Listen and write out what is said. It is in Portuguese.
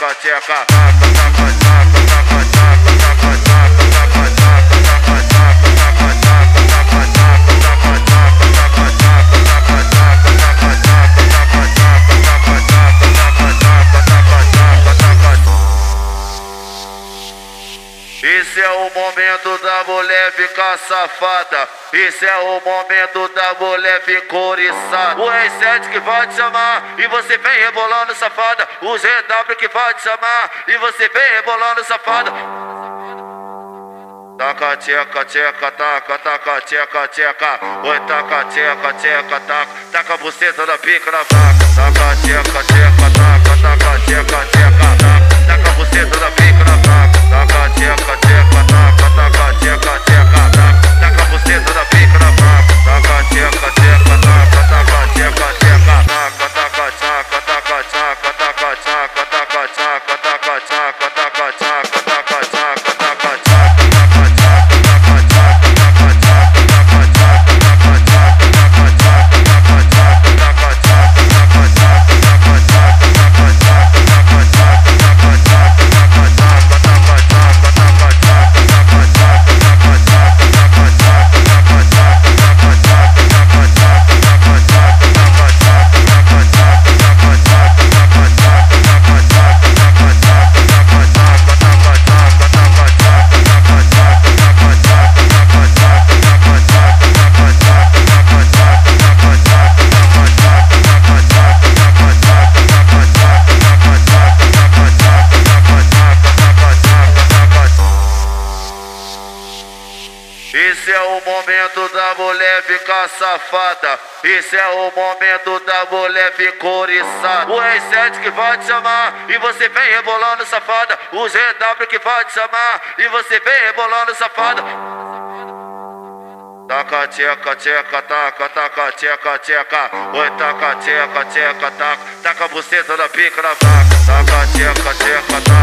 tcheca, taca, taca, taca, taca, taca, taca, taca, momento da mulher ficar safada. Esse é o momento da mulher ficar oriçada. O R7 que vai te chamar e você vem rebolando safada. O ZW que vai te chamar e você vem rebolando safada. Taca, tcheca, tcheca, taca, taca, tcheca, tcheca. Oi, taca, tcheca, tcheca, taca. Taca a buceta da pica na vaca. Taca, tcheca, tcheca, taca, taca, tcheca, tcheca, taca. Taca a buceta da pica na vaca. Taca, tcheca, tcheca, taca, o momento da mulher ficar safada. Esse é o momento da mulher ficar oriçada. O R7 que vai te chamar e você vem rebolando safada. O ZW que vai te chamar e você vem rebolando safada. Taca, tcheca, tcheca, taca, taca, tcheca, tcheca. Oi, taca, tcheca, tcheca, taca. Taca a buceta da pica na vaca. Taca, tcheca, tcheca, taca.